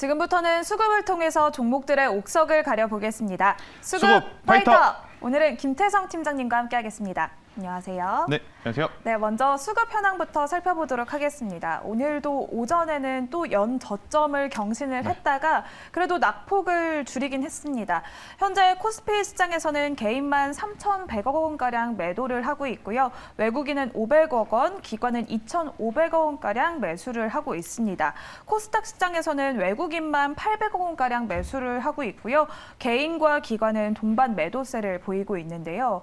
지금부터는 수급을 통해서 종목들의 옥석을 가려보겠습니다. 수급, 수급 fighter! Fighter! 오늘은 김태성 팀장님과 함께하겠습니다. 안녕하세요. 네, 안녕하세요. 네, 먼저 수급 현황부터 살펴보도록 하겠습니다. 오늘도 오전에는 또 연 저점을 경신을 네. 했다가 그래도 낙폭을 줄이긴 했습니다. 현재 코스피 시장에서는 개인만 3,100억 원가량 매도를 하고 있고요. 외국인은 500억 원, 기관은 2,500억 원가량 매수를 하고 있습니다. 코스닥 시장에서는 외국인만 800억 원가량 매수를 하고 있고요. 개인과 기관은 동반 매도세를 보이고 있는데요.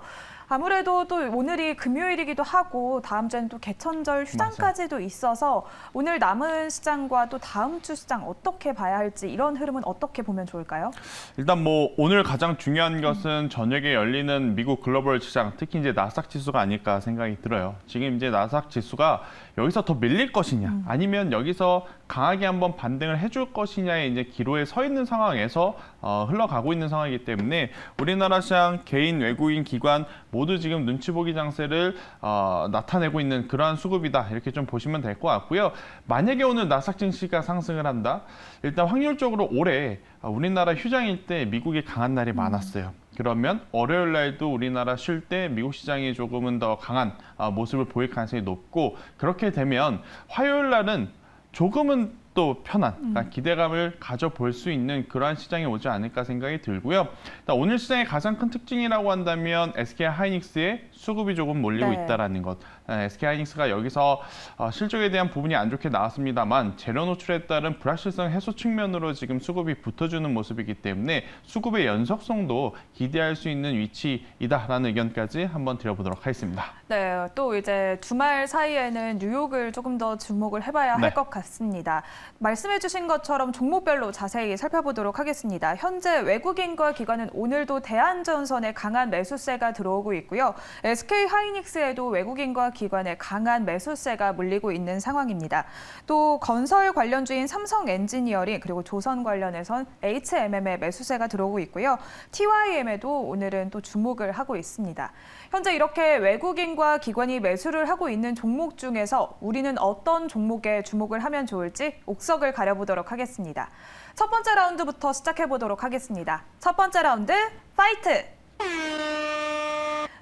아무래도 또 오늘이 금요일이기도 하고 다음 주에는 또 개천절 휴장까지도 있어서 오늘 남은 시장과 또 다음 주 시장 어떻게 봐야 할지 이런 흐름은 어떻게 보면 좋을까요? 일단 뭐 오늘 가장 중요한 것은 저녁에 열리는 미국 글로벌 시장, 특히 이제 나스닥 지수가 아닐까 생각이 들어요. 지금 이제 나스닥 지수가 여기서 더 밀릴 것이냐, 아니면 여기서 강하게 한번 반등을 해줄 것이냐의 이제 기로에 서 있는 상황에서 어, 흘러가고 있는 상황이기 때문에 우리나라 시장 개인, 외국인, 기관 모두 지금 눈치 보기 장세를 어, 나타내고 있는 그러한 수급이다 이렇게 좀 보시면 될 것 같고요. 만약에 오늘 나스닥 증시가 상승을 한다, 일단 확률적으로 올해 어, 우리나라 휴장일 때 미국이 강한 날이 많았어요. 그러면 월요일 날도 우리나라 쉴 때 미국 시장이 조금은 더 강한 아, 모습을 보일 가능성이 높고 그렇게 되면 화요일 날은 조금은 또 편한 그러니까 기대감을 가져볼 수 있는 그러한 시장이 오지 않을까 생각이 들고요. 오늘 시장의 가장 큰 특징이라고 한다면 SK 하이닉스의 수급이 조금 몰리고 네. 있다라는 것. SK 하이닉스가 여기서 어, 실적에 대한 부분이 안 좋게 나왔습니다만 재료 노출에 따른 불확실성 해소 측면으로 지금 수급이 붙어주는 모습이기 때문에 수급의 연속성도 기대할 수 있는 위치이다라는 의견까지 한번 드려보도록 하겠습니다. 네, 또 이제 주말 사이에는 뉴욕을 조금 더 주목을 해봐야 네. 할것 같습니다. 말씀해주신 것처럼 종목별로 자세히 살펴보도록 하겠습니다. 현재 외국인과 기관은 오늘도 대한전선에 강한 매수세가 들어오고 있고요. SK 하이닉스에도 외국인과 기관의 강한 매수세가 물리고 있는 상황입니다. 또 건설 관련주인 삼성 엔지니어링 그리고 조선 관련해선 HMM의 매수세가 들어오고 있고요. TYM에도 오늘은 또 주목을 하고 있습니다. 현재 이렇게 외국인과 기관이 매수를 하고 있는 종목 중에서 우리는 어떤 종목에 주목을 하면 좋을지 옥석을 가려보도록 하겠습니다. 첫 번째 라운드부터 시작해 보도록 하겠습니다. 첫 번째 라운드 fight!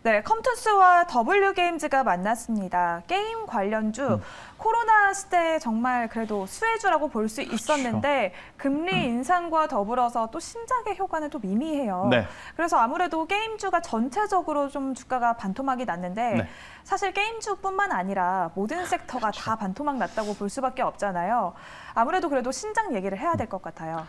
네, 컴투스와 W게임즈가 만났습니다. 게임 관련주 코로나 시대에 정말 그래도 수혜주라고 볼 수 있었는데 금리 인상과 더불어서 또 신작의 효과는 또 미미해요. 네. 그래서 아무래도 게임주가 전체적으로 좀 주가가 반토막이 났는데 네. 사실 게임주뿐만 아니라 모든 섹터가 다 반토막 났다고 볼 수밖에 없잖아요. 아무래도 그래도 신작 얘기를 해야 될 것 같아요.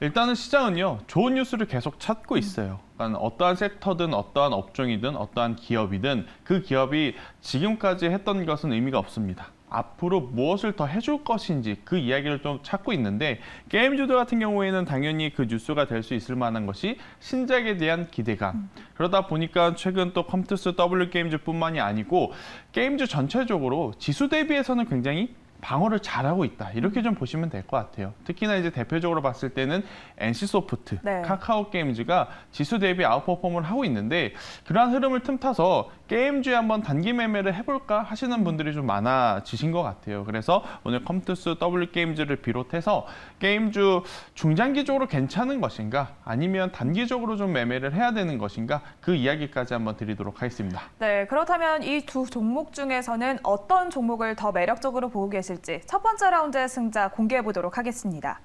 일단은 시장은요 좋은 뉴스를 계속 찾고 있어요. 그러니까 어떠한 섹터든 어떠한 업종이든 어떠한 기업이든 그 기업이 지금까지 했던 것은 의미가 없습니다. 앞으로 무엇을 더 해줄 것인지 그 이야기를 좀 찾고 있는데 게임주들 같은 경우에는 당연히 그 뉴스가 될 수 있을 만한 것이 신작에 대한 기대감. 그러다 보니까 최근 또 컴투스 W 게임즈뿐만이 아니고 게임주 전체적으로 지수 대비해서는 굉장히 방어를 잘하고 있다. 이렇게 좀 보시면 될 것 같아요. 특히나 이제 대표적으로 봤을 때는 NC소프트, 네. 카카오 게임즈가 지수 대비 아웃퍼폼을 하고 있는데 그러한 흐름을 틈타서 게임주에 한번 단기 매매를 해볼까 하시는 분들이 좀 많아지신 것 같아요. 그래서 오늘 컴투스 W 게임즈를 비롯해서 게임주 중장기적으로 괜찮은 것인가 아니면 단기적으로 좀 매매를 해야 되는 것인가 그 이야기까지 한번 드리도록 하겠습니다. 네, 그렇다면 이 두 종목 중에서는 어떤 종목을 더 매력적으로 보고 계실 지 첫 번째 라운드의 승자 공개해 보도록 하겠습니다.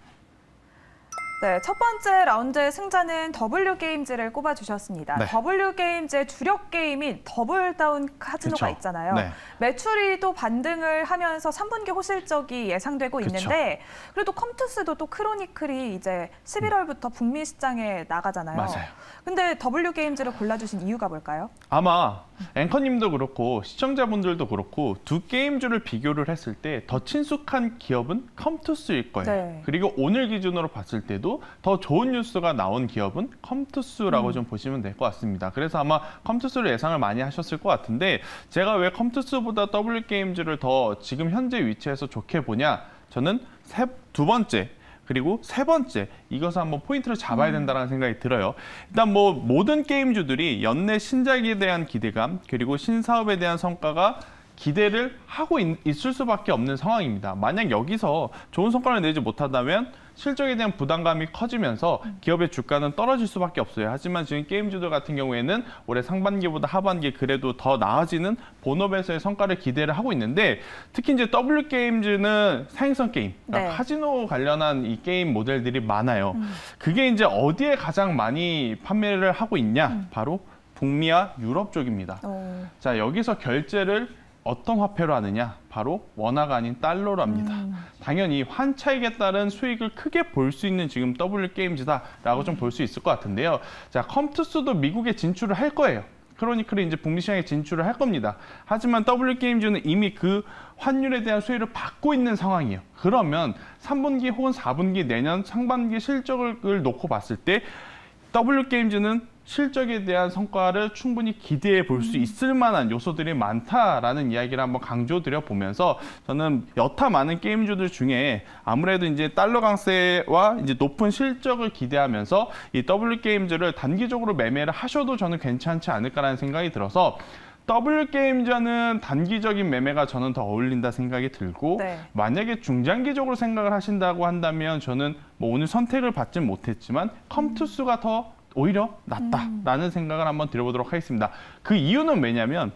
네, 첫 번째 라운드의 승자는 W게임즈를 꼽아주셨습니다. 네. W게임즈의 주력 게임인 더블다운 카지노가 그쵸. 있잖아요. 네. 매출이 또 반등을 하면서 3분기 호실적이 예상되고 그쵸. 있는데 그래도 컴투스도 또 크로니클이 이제 11월부터 북미 시장에 나가잖아요. 맞아요. 근데 W게임즈를 골라주신 이유가 뭘까요? 아마 앵커님도 그렇고 시청자분들도 그렇고 두 게임주를 비교를 했을 때 더 친숙한 기업은 컴투스일 거예요. 네. 그리고 오늘 기준으로 봤을 때도 더 좋은 뉴스가 나온 기업은 컴투스라고 음. 좀 보시면 될 것 같습니다. 그래서 아마 컴투스를 예상을 많이 하셨을 것 같은데 제가 왜 컴투스보다 W 게임즈를 더 지금 현재 위치에서 좋게 보냐? 저는 세, 두 번째 그리고 세 번째 이것을 한번 포인트를 잡아야 된다는 생각이 들어요. 일단 뭐 모든 게임주들이 연내 신작에 대한 기대감 그리고 신사업에 대한 성과가 기대를 하고 있, 있을 수밖에 없는 상황입니다. 만약 여기서 좋은 성과를 내지 못한다면 실적에 대한 부담감이 커지면서 기업의 주가는 떨어질 수밖에 없어요. 하지만 지금 게임주들 같은 경우에는 올해 상반기보다 하반기 그래도 더 나아지는 본업에서의 성과를 기대를 하고 있는데 특히 이제 W 게임즈는 사행성 게임, 그러니까 네. 카지노 관련한 이 게임 모델들이 많아요. 그게 이제 어디에 가장 많이 판매를 하고 있냐? 바로 북미와 유럽 쪽입니다. 어, 자, 여기서 결제를 어떤 화폐로 하느냐? 바로 원화가 아닌 달러로 합니다. 당연히 환차익에 따른 수익을 크게 볼 수 있는 지금 W 게임즈다라고 좀볼 수 있을 것 같은데요. 자, 컴투스도 미국에 진출을 할 거예요. 크로니클이 이제 북미 시장에 진출을 할 겁니다. 하지만 W 게임즈는 이미 그 환율에 대한 수혜를 받고 있는 상황이에요. 그러면 3분기 혹은 4분기 내년 상반기 실적을 놓고 봤을 때 W 게임즈는 실적에 대한 성과를 충분히 기대해 볼 수 있을 만한 요소들이 많다라는 이야기를 한번 강조드려 보면서 저는 여타 많은 게임주들 중에 아무래도 이제 달러 강세와 이제 높은 실적을 기대하면서 이 W 게임즈를 단기적으로 매매를 하셔도 저는 괜찮지 않을까라는 생각이 들어서 W 게임즈는 단기적인 매매가 저는 더 어울린다 생각이 들고 네. 만약에 중장기적으로 생각을 하신다고 한다면 저는 뭐 오늘 선택을 받진 못했지만 컴투스가 더 오히려 낫다라는 생각을 한번 드려보도록 하겠습니다. 그 이유는 왜냐하면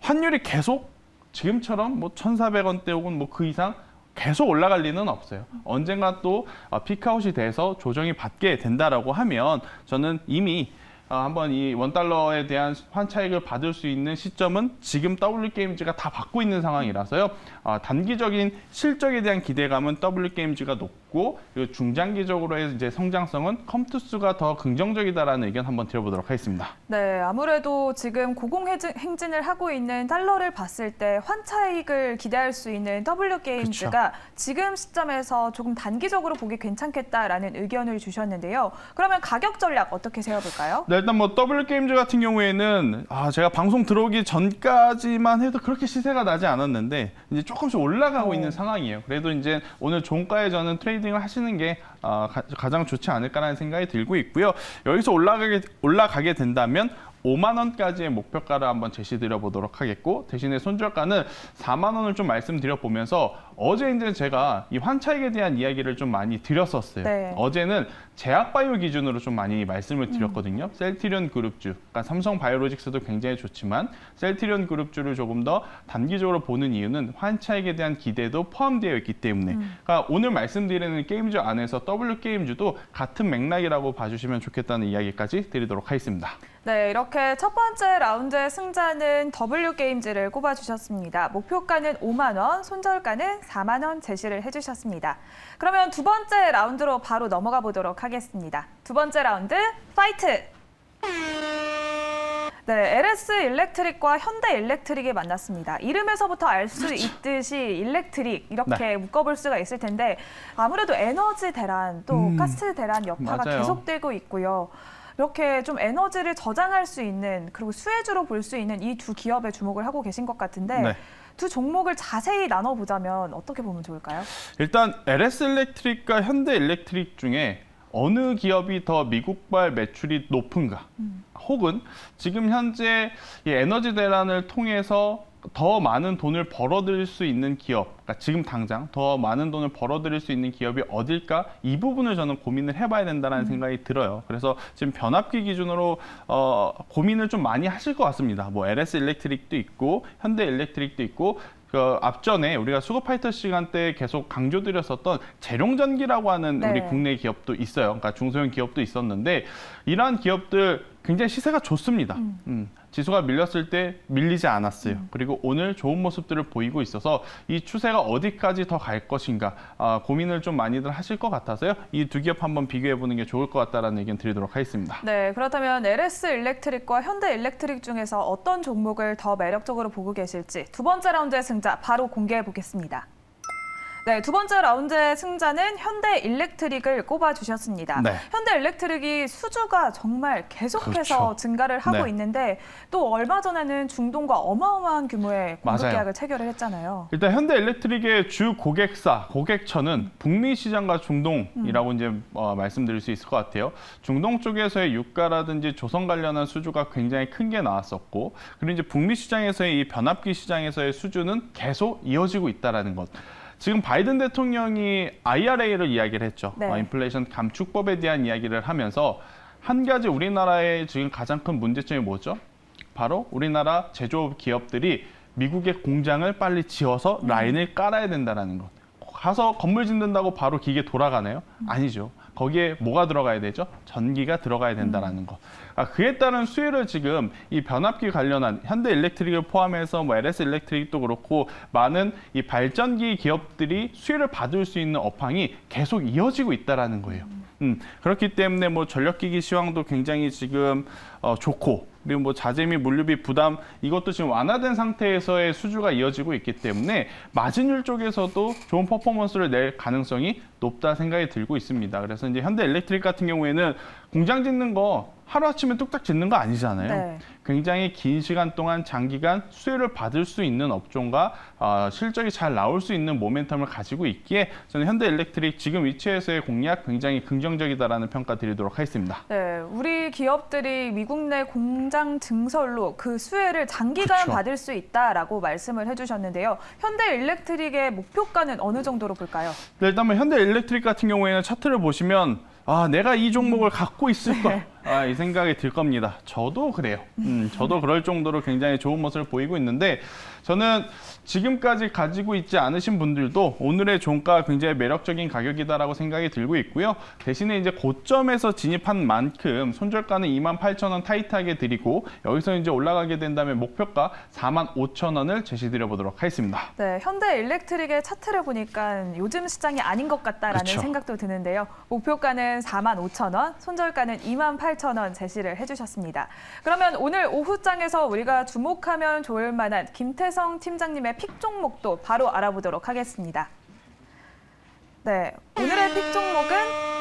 환율이 계속 지금처럼 뭐 1,400원대 혹은 뭐 그 이상 계속 올라갈 리는 없어요. 언젠가 또 어, 피크아웃이 돼서 조정이 받게 된다라고 하면 저는 이미 어, 한번 이 원달러에 대한 환차익을 받을 수 있는 시점은 지금 W 게임즈가 다 받고 있는 상황이라서요. 어, 단기적인 실적에 대한 기대감은 W 게임즈가 높고 그리고 중장기적으로의 이제 성장성은 컴투스가 더 긍정적이다라는 의견 한번 드려보도록 하겠습니다. 네, 아무래도 지금 고공행진을 하고 있는 달러를 봤을 때 환차익을 기대할 수 있는 W 게임즈가 지금 시점에서 조금 단기적으로 보기 괜찮겠다라는 의견을 주셨는데요. 그러면 가격 전략 어떻게 세워볼까요? 네, 일단 뭐 더블유게임즈 같은 경우에는 아 제가 방송 들어오기 전까지만 해도 그렇게 시세가 나지 않았는데 이제 조금씩 올라가고 어. 있는 상황이에요. 그래도 이제 오늘 종가에 저는 trading을 하시는 게 아, 가, 가장 좋지 않을까라는 생각이 들고 있고요. 여기서 올라가게 올라가게 된다면 5만 원까지의 목표가를 한번 제시드려 보도록 하겠고 대신에 손절가는 4만 원을 좀 말씀드려 보면서 어제 이제 제가 이 환차익에 대한 이야기를 좀 많이 드렸었어요. 네. 어제는 제약바이오 기준으로 좀 많이 말씀을 드렸거든요. 셀티리온 그룹주, 그러니까 삼성 바이오로직스도 굉장히 좋지만 셀티리온 그룹주를 조금 더 단기적으로 보는 이유는 환차익에 대한 기대도 포함되어 있기 때문에. 그러니까 오늘 말씀드리는 게임주 안에서 W 게임주도 같은 맥락이라고 봐주시면 좋겠다는 이야기까지 드리도록 하겠습니다. 네, 이렇게 첫 번째 라운드의 승자는 W 게임즈를 꼽아주셨습니다. 목표가는 5만 원, 손절가는 4만 원 제시를 해주셨습니다. 그러면 두 번째 라운드로 바로 넘어가 보도록 하겠습니다. 두 번째 라운드 fight! 네, LS 일렉트릭과 현대 일렉트릭이 만났습니다. 이름에서부터 알 수 있듯이 일렉트릭 이렇게 네. 묶어볼 수가 있을 텐데 아무래도 에너지 대란 또 음, 가스 대란 여파가 맞아요. 계속되고 있고요. 이렇게 좀 에너지를 저장할 수 있는 그리고 수혜주로 볼 수 있는 이 두 기업에 주목을 하고 계신 것 같은데 네. 두 종목을 자세히 나눠보자면 어떻게 보면 좋을까요? 일단 LS 일렉트릭과 현대 일렉트릭 중에 어느 기업이 더 미국발 매출이 높은가? 혹은 지금 현재 이 에너지 대란을 통해서 더 많은 돈을 벌어들일 수 있는 기업, 그러니까 지금 당장 더 많은 돈을 벌어들일 수 있는 기업이 어딜까? 이 부분을 저는 고민을 해봐야 된다는 생각이 들어요. 그래서 지금 변압기 기준으로 어, 고민을 좀 많이 하실 것 같습니다. 뭐 LS 일렉트릭도 있고 현대 일렉트릭도 있고 그 앞전에 우리가 수급 파이터 시간 때 계속 강조드렸었던 제룡전기라고 하는 네. 우리 국내 기업도 있어요. 그러니까 중소형 기업도 있었는데 이러한 기업들 굉장히 시세가 좋습니다. 음, 지수가 밀렸을 때 밀리지 않았어요. 그리고 오늘 좋은 모습들을 보이고 있어서 이 추세가 어디까지 더 갈 것인가 아, 고민을 좀 많이들 하실 것 같아서요. 이 두 기업 한번 비교해 보는 게 좋을 것 같다라는 의견 드리도록 하겠습니다. 네, 그렇다면 LS 일렉트릭과 현대 일렉트릭 중에서 어떤 종목을 더 매력적으로 보고 계실지 두 번째 라운드의 승자 바로 공개해 보겠습니다. 네, 두 번째 라운드의 승자는 현대 일렉트릭을 꼽아주셨습니다. 네. 현대 일렉트릭이 수주가 정말 계속해서 그렇죠. 증가를 하고 네. 있는데 또 얼마 전에는 중동과 어마어마한 규모의 공급 맞아요. 계약을 체결을 했잖아요. 일단 현대 일렉트릭의 주 고객사, 고객처는 북미 시장과 중동이라고 음. 이제 어, 말씀드릴 수 있을 것 같아요. 중동 쪽에서의 유가라든지 조선 관련한 수주가 굉장히 큰 게 나왔었고, 그리고 이제 북미 시장에서의 이 변압기 시장에서의 수주는 계속 이어지고 있다라는 것. 지금 바이든 대통령이 IRA를 이야기를 했죠. 네. 어, 인플레이션 감축법에 대한 이야기를 하면서 한 가지 우리나라의 지금 가장 큰 문제점이 뭐죠? 바로 우리나라 제조업 기업들이 미국의 공장을 빨리 지어서 라인을 깔아야 된다는 것. 가서 건물 짓는다고 바로 기계 돌아가나요? 아니죠. 거기에 뭐가 들어가야 되죠? 전기가 들어가야 된다는 것. 아, 그에 따른 수혜를 지금 이 변압기 관련한 현대 일렉트릭을 포함해서 뭐 LS 일렉트릭도 그렇고 많은 이 발전기 기업들이 수혜를 받을 수 있는 업황이 계속 이어지고 있다라는 거예요. 음, 그렇기 때문에 뭐 전력기기 시황도 굉장히 지금 어, 좋고 그리고 뭐 자재 및 물류비 부담 이것도 지금 완화된 상태에서의 수주가 이어지고 있기 때문에 마진율 쪽에서도 좋은 퍼포먼스를 낼 가능성이 높다 생각이 들고 있습니다. 그래서 이제 현대 일렉트릭 같은 경우에는 공장 짓는 거 하루아침에 뚝딱 짓는 거 아니잖아요. 네. 굉장히 긴 시간 동안 장기간 수혜를 받을 수 있는 업종과 어, 실적이 잘 나올 수 있는 모멘텀을 가지고 있기에 저는 현대 일렉트릭 지금 위치에서의 공략 굉장히 긍정적이다라는 평가 드리도록 하겠습니다. 네, 우리 기업들이 미국 내 공장 증설로 그 수혜를 장기간 그쵸. 받을 수 있다라고 말씀을 해주셨는데요. 현대 일렉트릭의 목표가는 어느 정도로 볼까요? 네, 일단 뭐 현대 일렉트릭 같은 경우에는 차트를 보시면 아 내가 이 종목을 갖고 있을 걸. 아, 이 생각이 들 겁니다. 저도 그래요. 음, 저도 그럴 정도로 굉장히 좋은 모습을 보이고 있는데 저는 지금까지 가지고 있지 않으신 분들도 오늘의 종가 굉장히 매력적인 가격이다라고 생각이 들고 있고요. 대신에 이제 고점에서 진입한 만큼 손절가는 28,000원 타이트하게 드리고 여기서 이제 올라가게 된다면 목표가 45,000원을 제시드려 보도록 하겠습니다. 네, 현대 일렉트릭의 차트를 보니까 요즘 시장이 아닌 것 같다라는 그쵸. 생각도 드는데요. 목표가는 4만 5천 원, 손절가는 2만 8천 원 제시를 해주셨습니다. 그러면 오늘 오후장에서 우리가 주목하면 좋을 만한 김태성 팀장님의 pick 종목도 바로 알아보도록 하겠습니다. 네, 오늘의 pick 종목은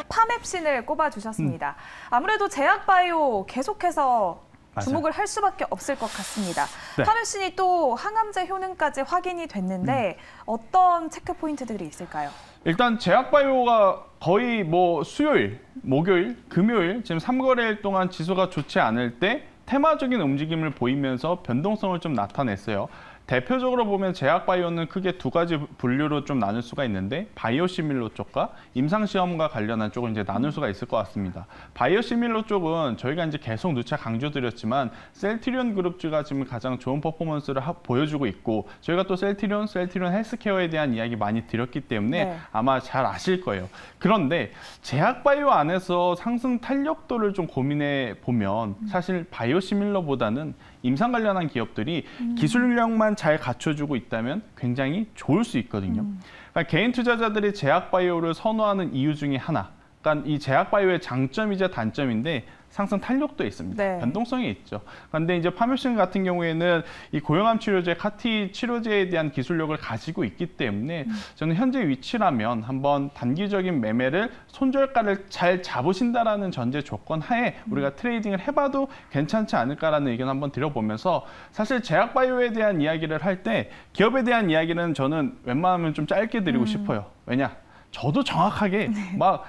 파멥신을 꼽아주셨습니다. 아무래도 제약바이오 계속해서 맞아요. 주목을 할 수밖에 없을 것 같습니다. 네. 파멥신이 또 항암제 효능까지 확인이 됐는데 어떤 체크 포인트들이 있을까요? 일단 제약바이오가 거의 뭐 수요일, 목요일, 금요일 지금 3거래일 동안 지수가 좋지 않을 때 테마적인 움직임을 보이면서 변동성을 좀 나타냈어요. 대표적으로 보면 제약 바이오는 크게 두 가지 분류로 좀 나눌 수가 있는데 바이오시밀로 쪽과 임상 시험과 관련한 쪽을 이제 나눌 수가 있을 것 같습니다. 바이오시밀로 쪽은 저희가 이제 계속 누차 강조드렸지만 셀트리온 그룹주가 지금 가장 좋은 퍼포먼스를 하- 보여주고 있고 저희가 또 셀트리온, 셀트리온 헬스케어에 대한 이야기 많이 드렸기 때문에 네. 아마 잘 아실 거예요. 그런데 제약 바이오 안에서 상승 탄력도를 좀 고민해 보면 사실 바이오시밀러보다는 임상 관련한 기업들이 기술력만 잘 갖춰주고 있다면 굉장히 좋을 수 있거든요. 그러니까 개인 투자자들이 제약바이오를 선호하는 이유 중에 하나. 그러니까 이 제약바이오의 장점이자 단점인데 상승 탄력도 있습니다. 네. 변동성이 있죠. 그런데 이제 파묘신 같은 경우에는 이 고형암 치료제, 카티 치료제에 대한 기술력을 가지고 있기 때문에 저는 현재 위치라면 한번 단기적인 매매를 손절가를 잘 잡으신다라는 전제 조건 하에 우리가 트레이딩을 해봐도 괜찮지 않을까라는 의견 한번 드려보면서 사실 제약바이오에 대한 이야기를 할 때 기업에 대한 이야기는 저는 웬만하면 좀 짧게 드리고 싶어요. 왜냐? 저도 정확하게 막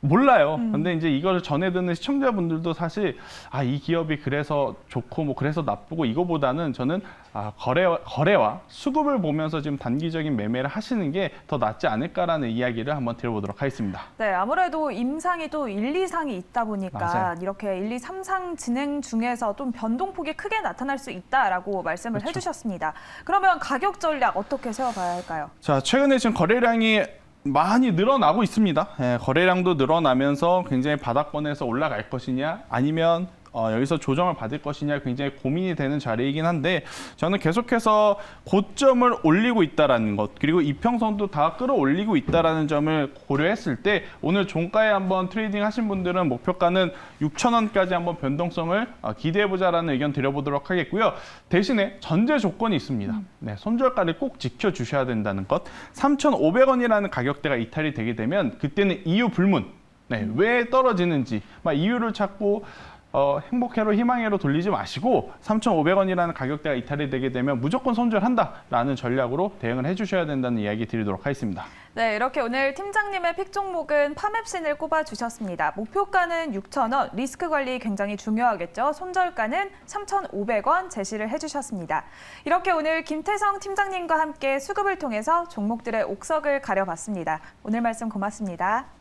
몰라요. 근데 이제 이걸 전해 듣는 시청자분들도 사실 아 이 기업이 그래서 좋고 뭐 그래서 나쁘고 이거보다는 저는 아 거래 거래와 수급을 보면서 지금 단기적인 매매를 하시는 게 더 낫지 않을까라는 이야기를 한번 드려보도록 하겠습니다. 네, 아무래도 임상이 또 1, 2상이 있다 보니까 맞아요. 이렇게 1, 2, 3상 진행 중에서 좀 변동폭이 크게 나타날 수 있다라고 말씀을 그렇죠. 해 주셨습니다. 그러면 가격 전략 어떻게 세워 봐야 할까요? 자, 최근에 지금 거래량이 많이 늘어나고 있습니다. 예, 거래량도 늘어나면서 굉장히 바닥권에서 올라갈 것이냐, 아니면 어, 여기서 조정을 받을 것이냐 굉장히 고민이 되는 자리이긴 한데 저는 계속해서 고점을 올리고 있다라는 것 그리고 이평선도 다 끌어올리고 있다라는 점을 고려했을 때 오늘 종가에 한번 trading 하신 분들은 목표가는 6천 원까지 한번 변동성을 어, 기대해 보자라는 의견 드려보도록 하겠고요. 대신에 전제 조건이 있습니다. 네, 손절가를 꼭 지켜 주셔야 된다는 것. 3,500원이라는 가격대가 이탈이 되게 되면 그때는 이유 불문. 네, 왜 떨어지는지 막 이유를 찾고 어, 행복해로 희망해로 돌리지 마시고 3,500원이라는 가격대가 이탈이 되게 되면 무조건 손절한다라는 전략으로 대응을 해주셔야 된다는 이야기 드리도록 하겠습니다. 네, 이렇게 오늘 팀장님의 픽 종목은 파맵신을 꼽아주셨습니다. 목표가는 6,000원, 리스크 관리 굉장히 중요하겠죠. 손절가는 3,500원 제시를 해주셨습니다. 이렇게 오늘 김태성 팀장님과 함께 수급을 통해서 종목들의 옥석을 가려봤습니다. 오늘 말씀 고맙습니다.